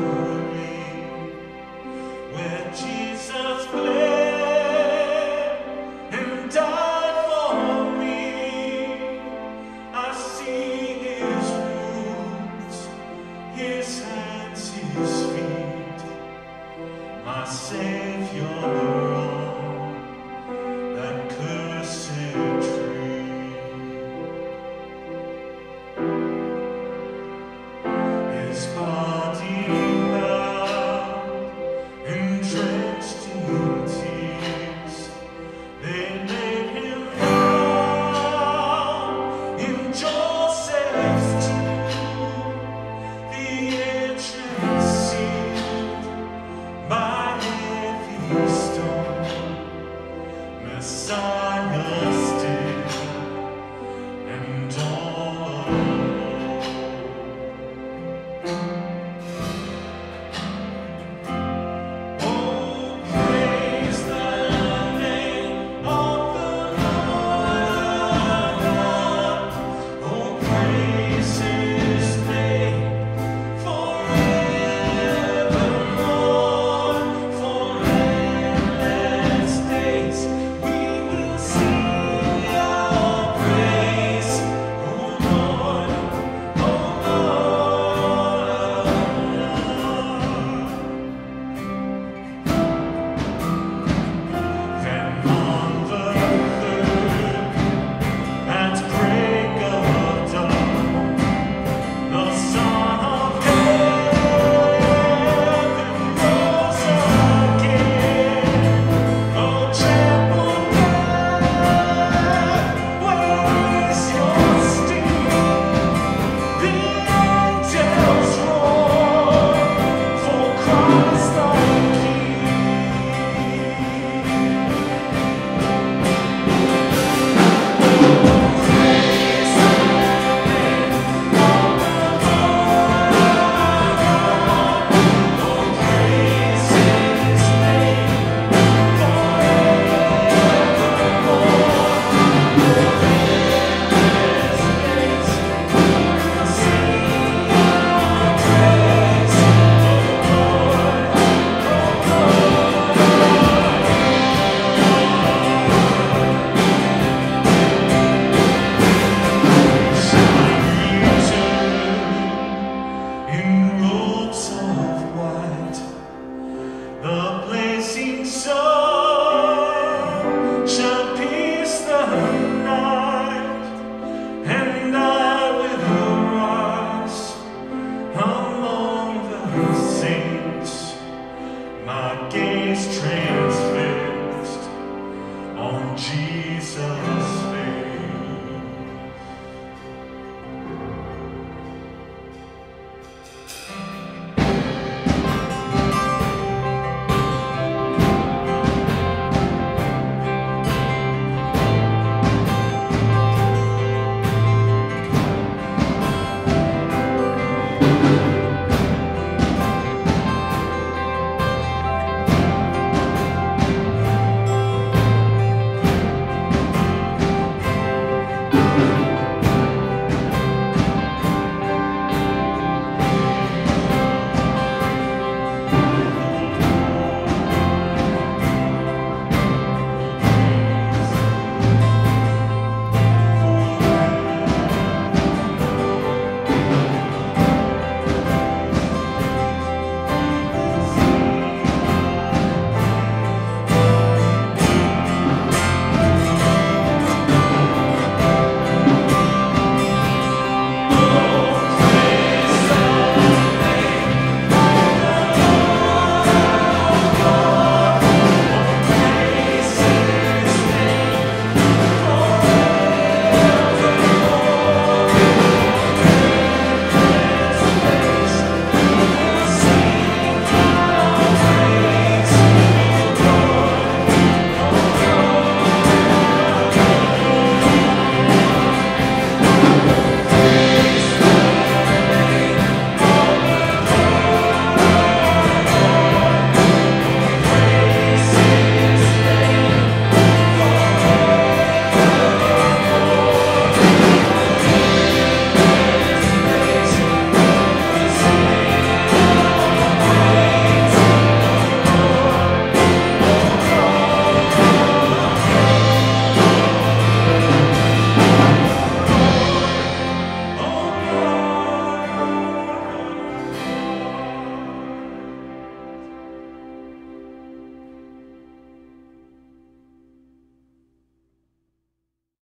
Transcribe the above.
Oh. Game.